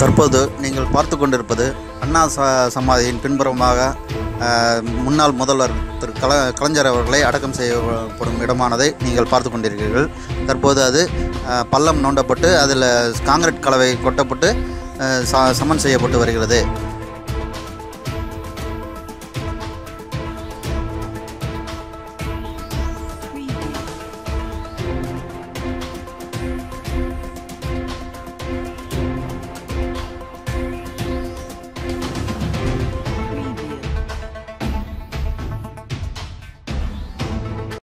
தற்போது நீங்கள் பார்த்து கொண்டிருப்பது அண்ணா ச சமாதியின் பின்புறமாக முன்னாள் முதல்வர் திரு கல கலைஞர் அவர்களை அடக்கம் செய்யப்படும் இடமானதை நீங்கள் பார்த்து கொண்டிருக்கிறீர்கள். தற்போது அது பள்ளம் நோண்டப்பட்டு அதில் காங்கிரீட் கலவை கொட்டப்பட்டு ச சமன் செய்யப்பட்டு வருகிறது.